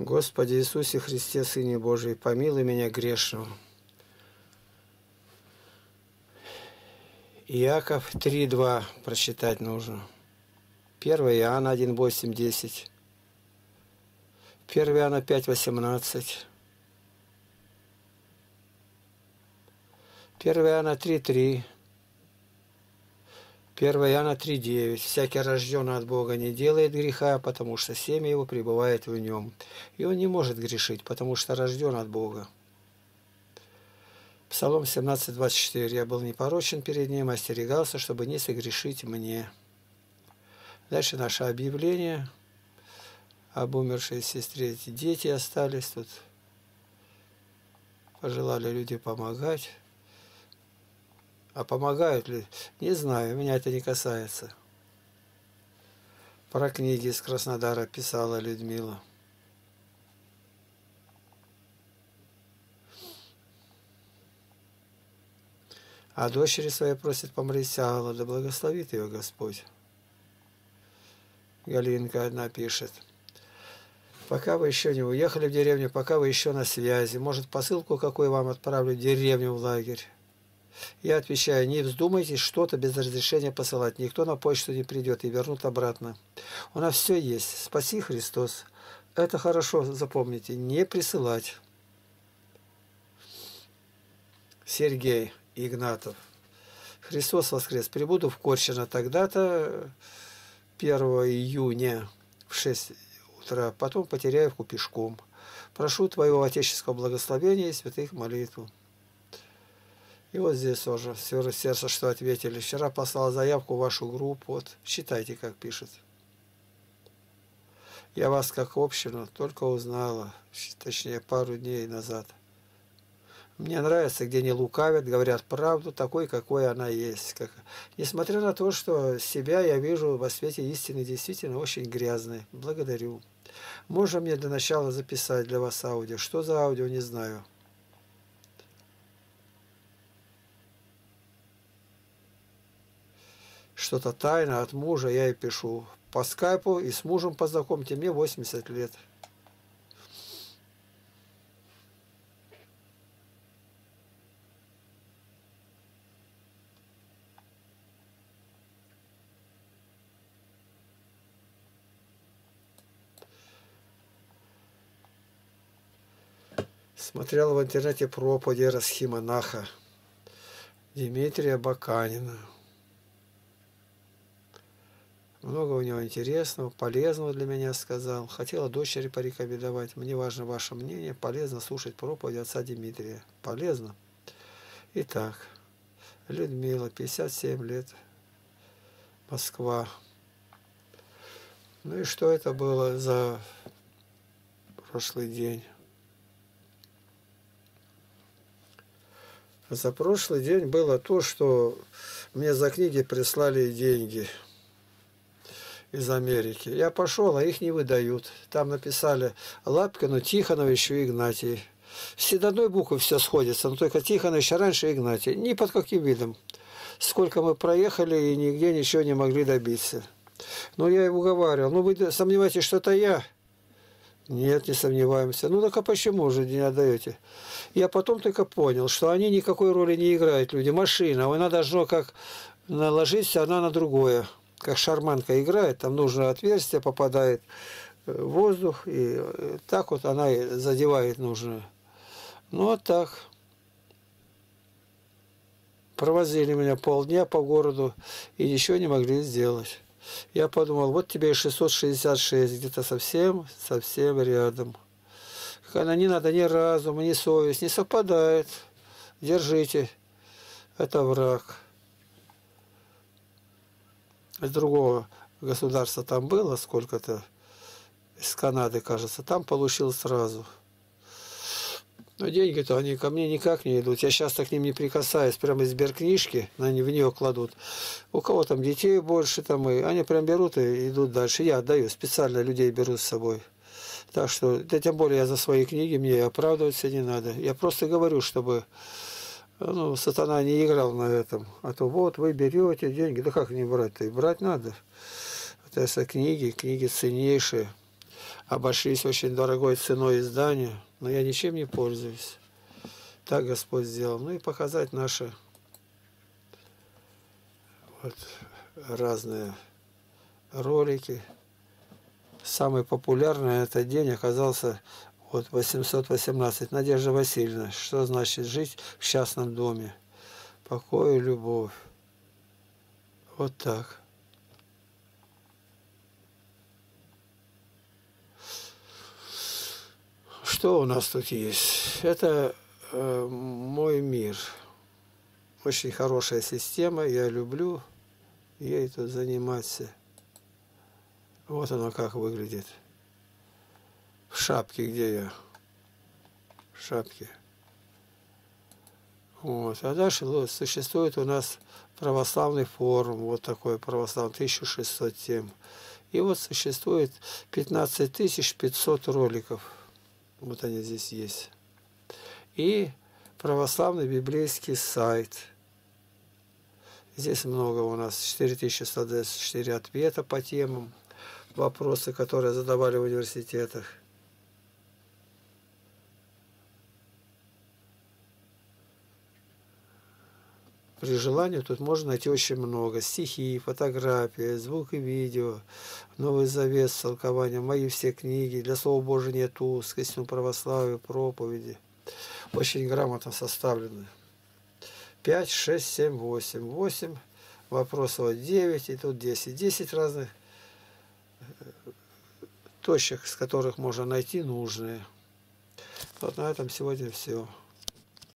Господи Иисусе Христе, Сыне Божий, помилуй меня грешного. Иаков 3.2 прочитать нужно. 1 Иоанна 1, 8, 10. 1 Иоанна 5, 18. 1 Иоанна 3, 3. 1 Иоанна 3.9. «Всякий рожденный от Бога не делает греха, потому что семя его пребывает в нем, и он не может грешить, потому что рожден от Бога». Псалом 17.24. «Я был непорочен перед ним, остерегался, чтобы не согрешить мне». Дальше наше объявление об умершей сестре. Дети остались тут. Пожелали люди помогать. А помогают ли? Не знаю, меня это не касается. Про книги из Краснодара писала Людмила. А дочери своей просит помолиться Алла, да благословит ее Господь. Галинка одна пишет. Пока вы еще не уехали в деревню, пока вы еще на связи, может посылку какую вам отправлю в деревню в лагерь. Я отвечаю, не вздумайтесь что-то без разрешения посылать. Никто на почту не придет и вернут обратно. У нас все есть. Спаси Христос. Это хорошо, запомните. Не присылать. Сергей Игнатов. Христос воскрес. Прибуду в Корчино тогда-то 1 июня в 6 утра. Потом потеряю пешком. Прошу Твоего Отеческого благословения и святых молитв. И вот здесь тоже все сердце, что ответили. Вчера послал заявку в вашу группу. Вот, считайте, как пишет. Я вас как общину только узнала, точнее, пару дней назад. Мне нравится, где не лукавят, говорят правду такой, какой она есть. Как... Несмотря на то, что себя я вижу во свете истины действительно очень грязной. Благодарю. Можно мне для начала записать для вас аудио? Что за аудио, не знаю. Что-то тайно от мужа, я и пишу. По скайпу и с мужем познакомьте, мне 80 лет. Смотрел в интернете проповеди Расхимонаха Дмитрия Баканина. Много у него интересного, полезного для меня сказал. Хотела дочери порекомендовать. Мне важно ваше мнение. Полезно слушать проповедь отца Дмитрия. Полезно. Итак, Людмила, 57 лет, Москва. Ну и что это было за прошлый день? За прошлый день было то, что мне за книги прислали деньги – из Америки. Я пошел, а их не выдают. Там написали Лапкину, Тихонович и Игнатий. Все одной буквы все сходится, но только Тихонович, а раньше Игнатий. Ни под каким видом. Сколько мы проехали и нигде ничего не могли добиться. Но я его уговаривал, ну вы сомневаетесь, что это я? Нет, не сомневаемся. Ну так а почему же не отдаете? Я потом только понял, что они никакой роли не играют, люди. Машина, она должна как наложиться одна на другое как шарманка играет, там нужное отверстие, попадает э, воздух, и э, так вот она задевает нужное. Ну, вот так. Провозили меня полдня по городу и ничего не могли сделать. Я подумал, вот тебе и 666, где-то совсем, совсем рядом. Она не надо ни разума, ни совесть, не совпадает. Держите. Это враг из другого государства там было сколько-то, из Канады, кажется, там получил сразу. Но деньги-то они ко мне никак не идут. Я часто к ним не прикасаюсь. Прямо из сберкнижки, они в нее кладут. У кого там детей больше, там и они прям берут и идут дальше. Я отдаю, специально людей беру с собой. Так что, да тем более я за свои книги, мне оправдываться не надо. Я просто говорю, чтобы ну, сатана не играл на этом. А то вот вы берете деньги, да как не брать-то? И брать надо. Это книги, книги ценнейшие. обошлись очень дорогой ценой издания, но я ничем не пользуюсь. Так Господь сделал. Ну и показать наши вот, разные ролики. Самый популярный этот день оказался вот 818. Надежда Васильевна. Что значит жить в частном доме? Покой и любовь. Вот так. Что у нас тут есть? Это э, мой мир. Очень хорошая система, я люблю ей тут заниматься. Вот оно как выглядит. В шапке, где я? В шапке. Вот. А дальше вот, существует у нас православный форум, вот такой православный, 1607. И вот существует 15 500 роликов. Вот они здесь есть. И православный библейский сайт. Здесь много у нас, 4124 ответа по темам, вопросы, которые задавали в университетах. При желании тут можно найти очень много. Стихи, фотографии, звук и видео, Новый Завет с мои все книги, для Слова Божия нет уст, к истинному православию, проповеди. Очень грамотно составлены. 5, 6, 7, 8. 8 вопросов 9 и тут 10. 10 разных э, точек, с которых можно найти нужные. Вот на этом сегодня все.